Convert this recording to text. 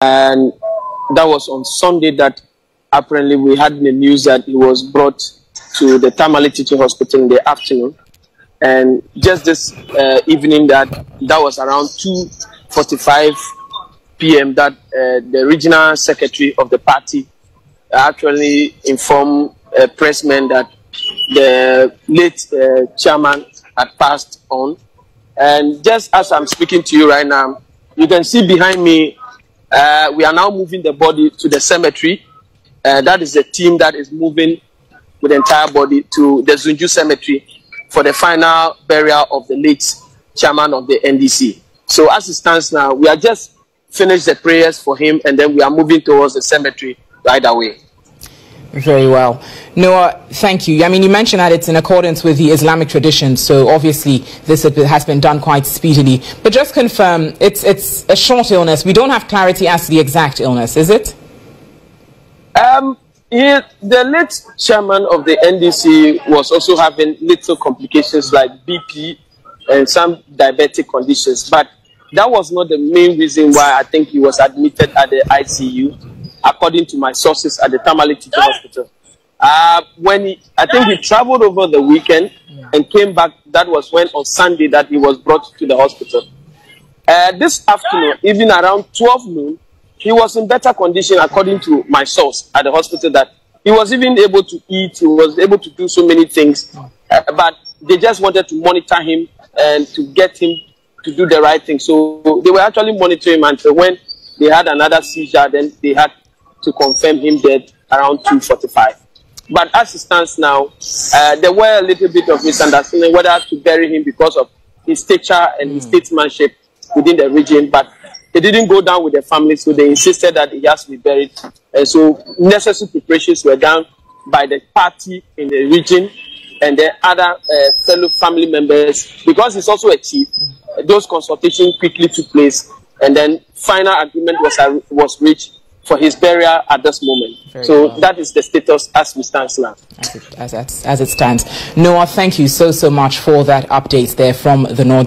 and that was on Sunday that apparently we had the news that he was brought to the Tamale Teaching Hospital in the afternoon. And just this uh, evening, that that was around 2:45 p.m. that uh, the regional secretary of the party actually informed uh, pressmen that the late uh, chairman had passed on. And just as I'm speaking to you right now, you can see behind me, uh, we are now moving the body to the cemetery. Uh, that is the team that is moving with the entire body to the Zunju cemetery for the final burial of the late chairman of the NDC. So as it stands now, we are just finished the prayers for him and then we are moving towards the cemetery right away. Very well. Noah, thank you. I mean, you mentioned that it's in accordance with the Islamic tradition, so obviously this has been done quite speedily. But just confirm, it's, it's a short illness. We don't have clarity as to the exact illness, is it? Um, he, the late chairman of the NDC was also having little complications like BP and some diabetic conditions, but that was not the main reason why I think he was admitted at the ICU according to my sources at the Tamale Teaching Hospital. Uh, when he, I think he traveled over the weekend and came back, that was when on Sunday that he was brought to the hospital. Uh, this afternoon, even around 12 noon, he was in better condition according to my source at the hospital that he was even able to eat, he was able to do so many things, uh, but they just wanted to monitor him and to get him to do the right thing. So they were actually monitoring him until when they had another seizure, then they had to confirm him dead around 2.45. But as it stands now, uh, there were a little bit of misunderstanding whether to bury him because of his stature and his hmm. statesmanship within the region. But it didn't go down with the family, so they insisted that he has to be buried. And so necessary preparations were done by the party in the region and the other uh, fellow family members. Because he's also a chief, those consultations quickly took place, and then final agreement was, uh, was reached for his burial at this moment. Very so well. that is the status as we stand now. As it, as, as, as it stands. Noah, thank you so, so much for that update there from the North.